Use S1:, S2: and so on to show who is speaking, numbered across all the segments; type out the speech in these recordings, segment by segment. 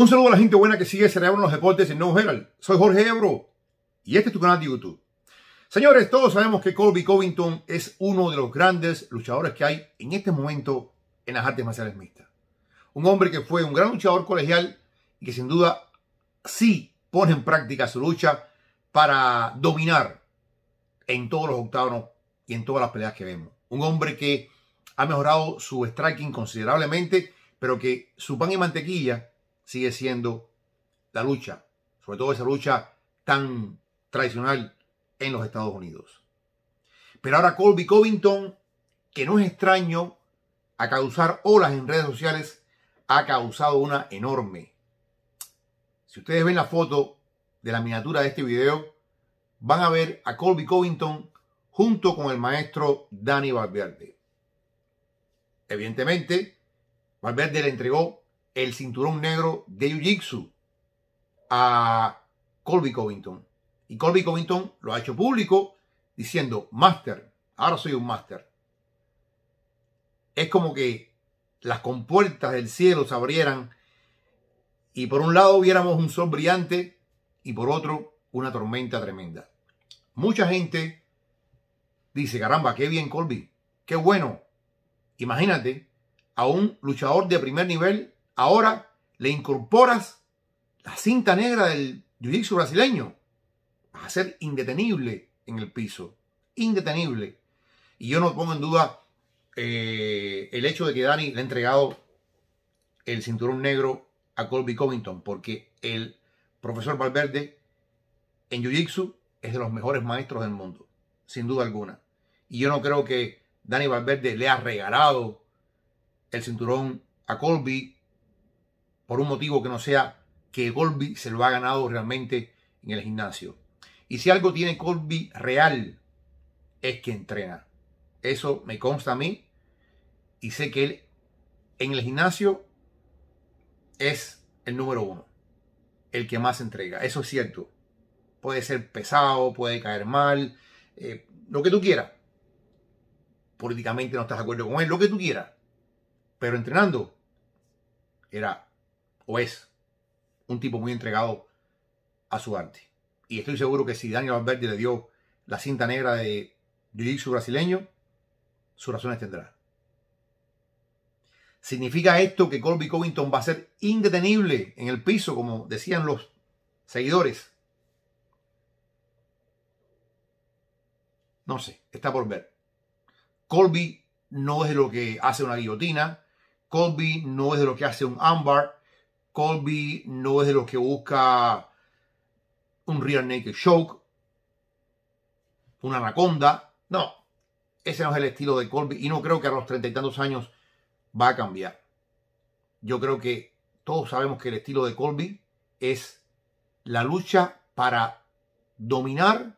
S1: Un saludo a la gente buena que sigue Cerebro los deportes en No Herald. Soy Jorge Ebro y este es tu canal de YouTube. Señores, todos sabemos que Colby Covington es uno de los grandes luchadores que hay en este momento en las artes marciales mixtas. Un hombre que fue un gran luchador colegial y que sin duda sí pone en práctica su lucha para dominar en todos los octágonos y en todas las peleas que vemos. Un hombre que ha mejorado su striking considerablemente, pero que su pan y mantequilla sigue siendo la lucha, sobre todo esa lucha tan tradicional en los Estados Unidos. Pero ahora Colby Covington, que no es extraño a causar olas en redes sociales, ha causado una enorme. Si ustedes ven la foto de la miniatura de este video, van a ver a Colby Covington junto con el maestro Danny Valverde. Evidentemente, Valverde le entregó el cinturón negro de Jiu-Jitsu a Colby Covington. Y Colby Covington lo ha hecho público diciendo, Master, ahora soy un Master. Es como que las compuertas del cielo se abrieran y por un lado viéramos un sol brillante y por otro una tormenta tremenda. Mucha gente dice, caramba, qué bien Colby, qué bueno. Imagínate a un luchador de primer nivel, ahora le incorporas la cinta negra del jiu-jitsu brasileño. Vas a ser indetenible en el piso, indetenible. Y yo no pongo en duda eh, el hecho de que Dani le ha entregado el cinturón negro a Colby Covington, porque el profesor Valverde en Jiu-Jitsu es de los mejores maestros del mundo, sin duda alguna. Y yo no creo que Dani Valverde le ha regalado el cinturón a Colby por un motivo que no sea que Colby se lo ha ganado realmente en el gimnasio. Y si algo tiene Colby real, es que entrena. Eso me consta a mí. Y sé que él en el gimnasio es el número uno. El que más entrega. Eso es cierto. Puede ser pesado, puede caer mal, eh, lo que tú quieras. Políticamente no estás de acuerdo con él, lo que tú quieras. Pero entrenando era o es un tipo muy entregado a su arte. Y estoy seguro que si Daniel Valverde le dio la cinta negra de Jiu-Jitsu brasileño, sus razones tendrá. ¿Significa esto que Colby Covington va a ser indetenible en el piso, como decían los seguidores? No sé, está por ver. Colby no es de lo que hace una guillotina. Colby no es de lo que hace un ámbar. Colby no es de lo que busca un rear naked choke. Una anaconda. No, ese no es el estilo de Colby. Y no creo que a los treinta y tantos años va a cambiar. Yo creo que todos sabemos que el estilo de Colby es la lucha para dominar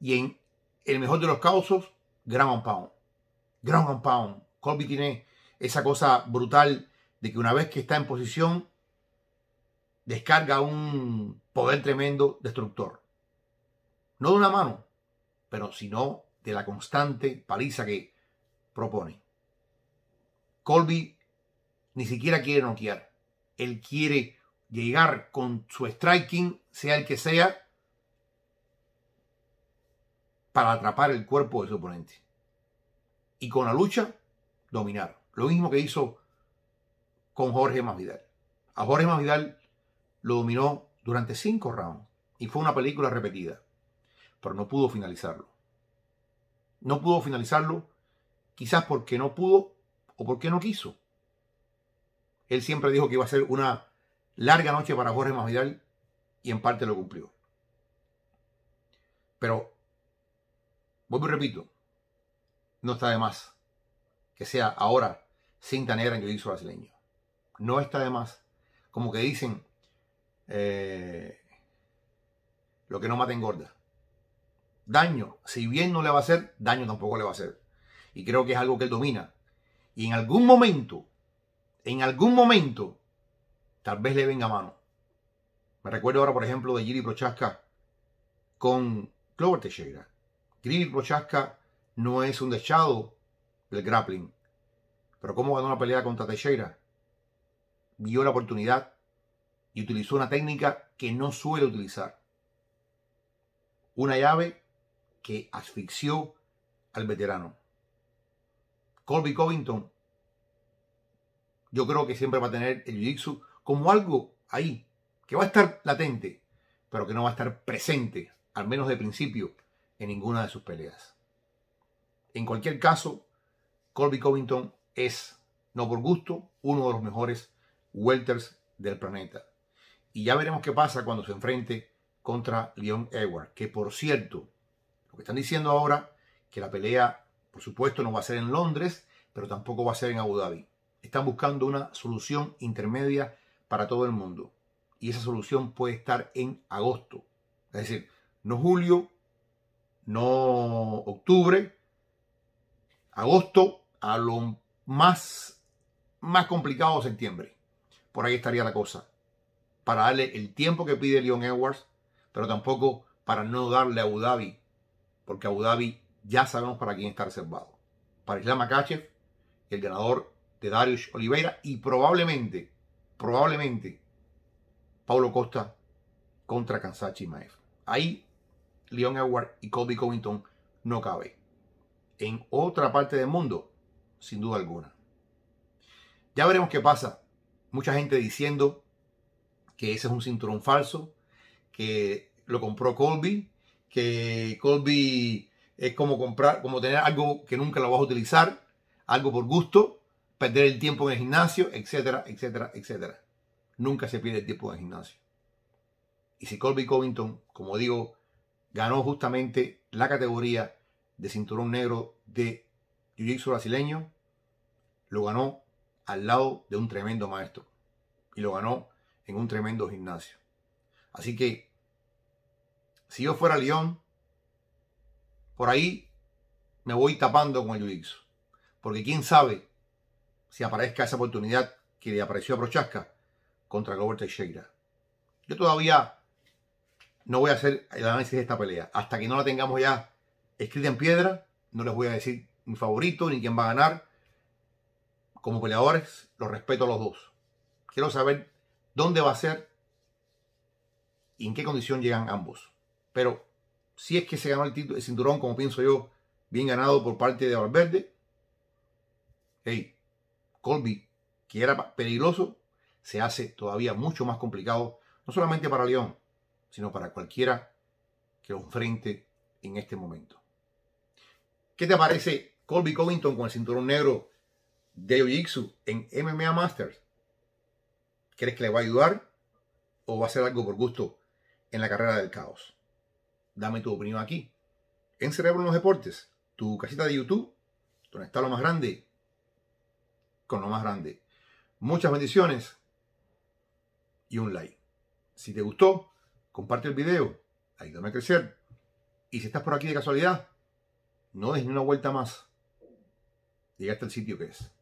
S1: y en el mejor de los casos, ground and pound. Ground and pound. Colby tiene esa cosa brutal de que una vez que está en posición, descarga un poder tremendo destructor. No de una mano, pero sino de la constante paliza que propone. Colby ni siquiera quiere noquear. Él quiere llegar con su striking, sea el que sea, para atrapar el cuerpo de su oponente. Y con la lucha, dominar. Lo mismo que hizo con Jorge Masvidal. A Jorge Masvidal lo dominó durante cinco rounds y fue una película repetida, pero no pudo finalizarlo. No pudo finalizarlo quizás porque no pudo o porque no quiso. Él siempre dijo que iba a ser una larga noche para Jorge Masvidal y en parte lo cumplió. Pero, vuelvo y repito, no está de más que sea ahora cinta negra en jiu brasileño. No está de más. Como que dicen, eh, lo que no mata engorda. Daño, si bien no le va a hacer, daño tampoco le va a hacer. Y creo que es algo que él domina. Y en algún momento, en algún momento, tal vez le venga a mano. Me recuerdo ahora, por ejemplo, de Giri Prochaska con Clover Teixeira. Giri Prochaska no es un dechado del grappling. Pero ¿cómo ganó una pelea contra Teixeira? Vio la oportunidad y utilizó una técnica que no suele utilizar. Una llave que asfixió al veterano. Colby Covington, yo creo que siempre va a tener el Jiu-Jitsu como algo ahí, que va a estar latente, pero que no va a estar presente, al menos de principio, en ninguna de sus peleas. En cualquier caso, Colby Covington es, no por gusto, uno de los mejores welters del planeta. Y ya veremos qué pasa cuando se enfrente contra Leon Edwards, que por cierto, lo que están diciendo ahora, que la pelea, por supuesto, no va a ser en Londres, pero tampoco va a ser en Abu Dhabi. Están buscando una solución intermedia para todo el mundo. Y esa solución puede estar en agosto. Es decir, no julio, no octubre, agosto, a lo más, más complicado septiembre. Por ahí estaría la cosa. Para darle el tiempo que pide Leon Edwards, pero tampoco para no darle a Abu Dhabi, porque Abu Dhabi ya sabemos para quién está reservado. Para Islam Makachev, el ganador de Darius Oliveira y probablemente, probablemente, Paulo Costa contra Kansachi Maef. Ahí Leon Edward y Colby Covington no cabe. En otra parte del mundo, sin duda alguna. Ya veremos qué pasa. Mucha gente diciendo que ese es un cinturón falso, que lo compró Colby, que Colby es como comprar, como tener algo que nunca lo vas a utilizar, algo por gusto, perder el tiempo en el gimnasio, etcétera, etcétera, etcétera. Nunca se pierde el tiempo en el gimnasio. Y si Colby Covington, como digo, ganó justamente la categoría de cinturón negro de Jiu-Jitsu brasileño, lo ganó al lado de un tremendo maestro. Y lo ganó en un tremendo gimnasio. Así que, si yo fuera León, por ahí me voy tapando con el Jiu-Jitsu. Porque quién sabe si aparezca esa oportunidad que le apareció a Prochaska contra Robert Teixeira. Yo todavía no voy a hacer el análisis de esta pelea. Hasta que no la tengamos ya escrita en piedra, no les voy a decir mi favorito ni quién va a ganar. Como peleadores, los respeto a los dos. Quiero saber dónde va a ser y en qué condición llegan ambos. Pero si es que se ganó el, título, el cinturón, como pienso yo, bien ganado por parte de Valverde, hey, Colby, que era peligroso, se hace todavía mucho más complicado, no solamente para León, sino para cualquiera que lo enfrente en este momento. ¿Qué te parece Colby Covington con el cinturón negro de Jiu-Jitsu en MMA Masters? ¿Crees que le va a ayudar o va a ser algo por gusto en la carrera del caos? Dame tu opinión aquí. En Cerebro en los Deportes, tu casita de YouTube, donde está lo más grande, con lo más grande. Muchas bendiciones y un like. Si te gustó, comparte el video, ayúdame a crecer. Y si estás por aquí de casualidad, no des ni una vuelta más. Llegaste al sitio que es.